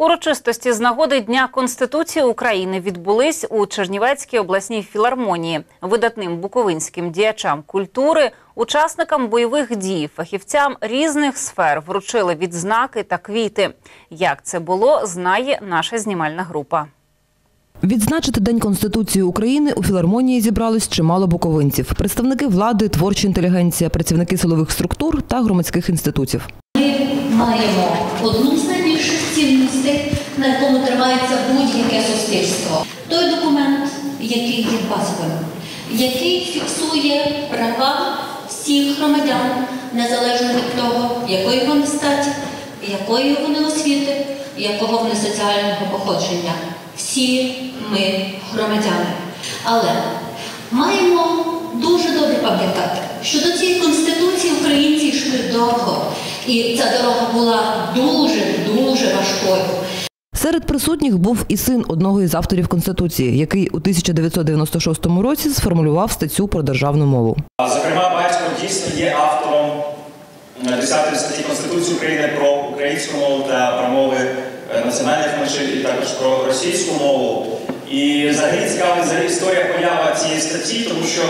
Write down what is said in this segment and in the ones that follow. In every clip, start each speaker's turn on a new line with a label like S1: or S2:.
S1: Урочистості з нагоди Дня Конституції України відбулись у Чернівецькій обласній філармонії. Видатним буковинським діячам культури, учасникам бойових дій, фахівцям різних сфер вручили відзнаки та квіти. Як це було, знає наша знімальна група.
S2: Відзначити День Конституції України у філармонії зібралось чимало буковинців, представники влади, творча інтелігенція, працівники силових структур та громадських інститутів.
S3: Ми маємо одну цінностей, на якому тримається будь-яке суспільство. Той документ, який є базовим, який фіксує права всіх громадян, незалежно від того, якої вони статі, якої вони освіти, якого вони соціального походження. Всі ми громадяни. Але маємо дуже добре пам'ятати, що до цієї конституції українці йшли довго, і ця дорога була дуже дуже важкою.
S2: Серед присутніх був і син одного із авторів Конституції, який у 1996 році сформулював статтю про державну мову.
S4: Зокрема, батько дійсно є автором 10 статті Конституції України про українську мову та про мови е, національних меншин, і також про російську мову. І взагалі цікава історія поява цієї статті, тому що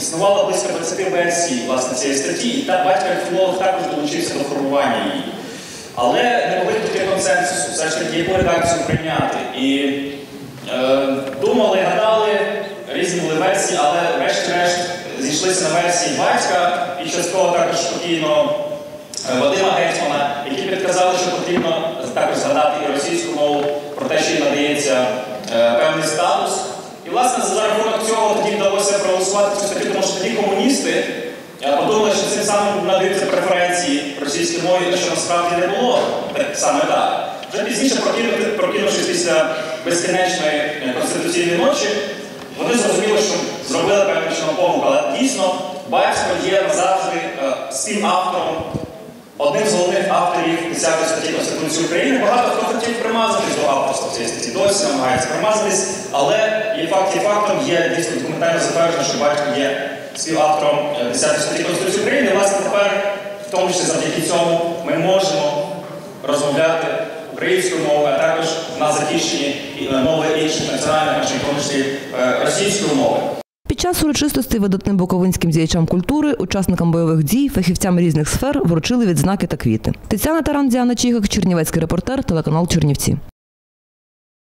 S4: існувало близько 20 версій власне цієї статті, і та батько як філолог також долучився до формування її. Але не могли бути консенсусу, таки яку редакцію прийняти. І е, думали, гадали, різні були версії, але врешті-решт зійшлися на версії батька і частково також спокійно е, Вадима Гетьмана, які підказали, що потрібно також згадати і російську мову про те, що їм надається е, певний статус. І, власне, за рахунок цього тоді вдалося проголосувати цю статтю, тому що е, подумали, що цим самим надаються преференції російській мові, що насправді не було так саме так. Вже пізніше, прокинувшись після безкінечної е, конституційної ночі, вони зрозуміли, що зробили певну помилку, але дійсно батько є назавжди е, співавтором, одним з головних авторів 10 статті Конституції України. Багато хто хотів примазатись до авторства цієї статті, досі намагається примазатись, але є факт, є фактом, є дійсно документально затверджено, що батько є співавтором е, 10 статті Конституції України. Власне, тепер, в тому числі завдяки цьому, ми можемо розмовляти українською мовою, а також на захищені е, мови інших національних в тому числі е, російською мовою.
S2: Під час урочистості видатним буковинським діячам культури, учасникам бойових дій, фахівцям різних сфер вручили відзнаки та квіти. Тетяна Таран, Діана Чігак, Чернівецький репортер, телеканал Чернівці.